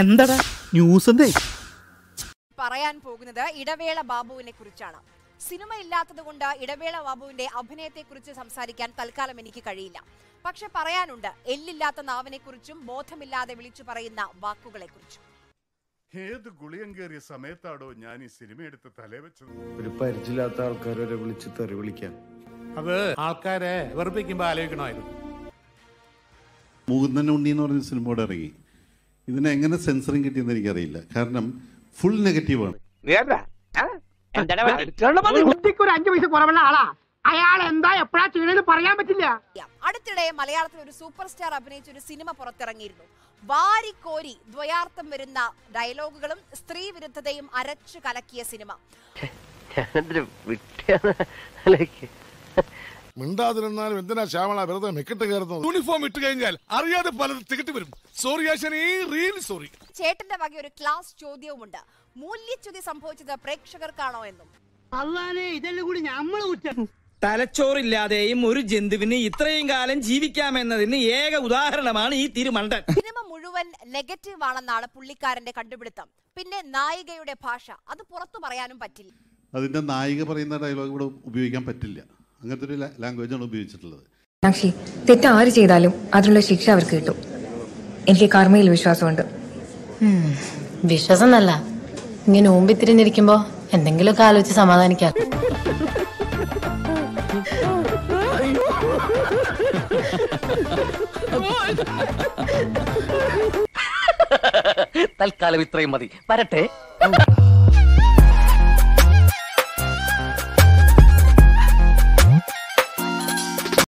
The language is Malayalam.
എന്താടാ? ന്യൂസ് എന്തേ പറയാൻ പോകുന്നത് ഇടവേള ബാബുവിനെ കുറിച്ചാണ്. സിനിമ ഇല്ലാത്തത് കൊണ്ട് ഇടവേള ബാബുവിന്റെ അഭിനയത്തെ കുറിച്ച് സംസാരിക്കാൻ തൽക്കാലം എനിക്ക് കഴിയില്ല. പക്ഷെ പറയാനുണ്ട് എല്ലില്ലാത്ത നാവിനെ കുറിച്ചും ബോധമില്ലാതെ വിളിച്ചു പറയുന്ന വാക്കുകളെ കുറിച്ചും ഏത് ഗുളിയം കയറിയ സമയത്താടോ ഞാൻ ഈ സിനിമ എടുത്ത് തലേ വെച്ചത്? ഒരു പരിചയമില്ലാത്ത ആൾക്കാരെ വിളിച്ച് തെറി വിളിക്കാൻ. അത് ആൾക്കാരെ വെറുപ്പിക്കുമ്പോ ആലോചിക്കണമായിരുന്നു. മുകുന്ദൻ ഉണ്ണി എന്ന് പറഞ്ഞ സിനിമയോട് ഇറങ്ങി. ഇതിനെ എങ്ങനെ സെൻസറിങ് കിട്ടിയെന്ന് എനിക്കറിയില്ല. കാരണം ഫുൾ നെഗറ്റീവാണ് ആണ്. ഒരു അഞ്ചു പൈസ കുറവുള്ള ആളാ. അയാൾ എന്താ എപ്പോഴാ ചെയ്യണെന്ന് പറയാൻ പറ്റില്ല. അടുത്തിടെ മലയാളത്തിൽ ഒരു സൂപ്പർ സ്റ്റാർ അഭിനയിച്ച ഒരു സിനിമ പുറത്തിറങ്ങിയിരുന്നു. വാരിക്കോരി ദ്വയാർത്ഥം വരുന്ന ഡയലോഗുകളും സ്ത്രീ വിരുദ്ധതയും അരച്ചു കലക്കിയ സിനിമ. മിണ്ടാതിരുന്നാലും എന്തിനാ ശ്യാമള വെറുതെ മെക്കിട്ട് കയറുന്നത്? യൂണിഫോം ഇട്ട് കഴിഞ്ഞാൽ അറിയാതെ പലത് തികട്ടി വരും. സോറി ആശാനേ റിയൽ സോറി ചേട്ടന്റെ വക ഒരു ക്ലാസ് ചോദ്യവുമുണ്ട്. മൂല്യച്യുതി സംഭവിച്ചത് പ്രേക്ഷകർക്കാണോ എന്നും. അള്ളാനെ ഇതെല്ലാം കൂടി നമ്മൾ കുറ്റം. തലച്ചോറില്ലാതെയും ഒരു ജന്തുവിന് ഇത്രയും കാലം ജീവിക്കാമെന്നതിന് ഏക ഉദാഹരണമാണ് ഈ തിരുമണ്ടൻ. സിനിമ മുഴുവൻ നെഗറ്റീവ് ആണെന്നാണ് പുള്ളിക്കാരന്റെ കണ്ടുപിടുത്തം. പിന്നെ നായികയുടെ ഭാഷ അത് പുറത്തു പറയാനും പറ്റില്ല. അതിന്റെ നായിക പറയുന്ന ഡയലോഗ് ഇവിടെ ഉപയോഗിക്കാൻ പറ്റില്ല. അങ്ങനത്തെ ഒരു ലാംഗ്വേജാണ് ഉപയോഗിച്ചിട്ടുള്ളത്. സാക്ഷി തെറ്റ് ആര് ചെയ്താലും അതിനുള്ള ശിക്ഷ അവർക്ക് കിട്ടും. എനിക്ക് കർമ്മയിൽ വിശ്വാസമുണ്ട്. വിശ്വാസം നല്ല ഇങ്ങനെ ഊമ്പിത്തിരിഞ്ഞിരിക്കുമ്പോ എന്തെങ്കിലുമൊക്കെ ആലോചിച്ച് സമാധാനിക്കാം. തൽക്കാലം ഇത്രയും മതി. വരട്ടെ.